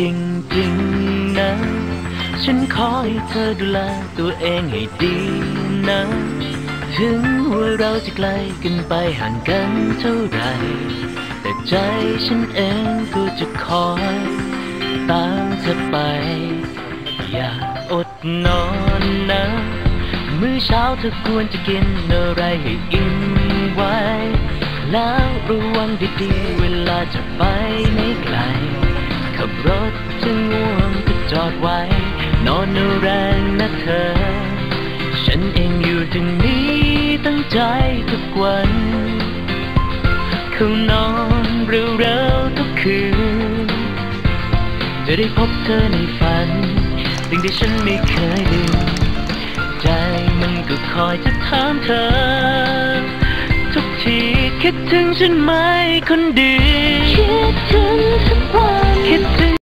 จริงๆนะ ฉันขอให้เธอดูแลตัวเองให้ดีนะ ถึงว่าเราจะไกลกันไปห่างกันเท่าไรแต่ใจฉันเองก็จะคอยตามเธอไป อย่าอดนอนนะ มื้อเช้าเธอควรจะกินอะไรให้อิ่มไว้ แล้วระวังดีๆเวลาจะไปไม่ไกล เขานอนเร็วๆทุกคืน จะได้พบเธอในฝัน สิ่งที่ฉันไม่เคยลืม ใจมันก็คอยจะถามเธอ ทุกทีคิดถึงฉันไหมคนดี คิดถึงทุกวันคิดถึง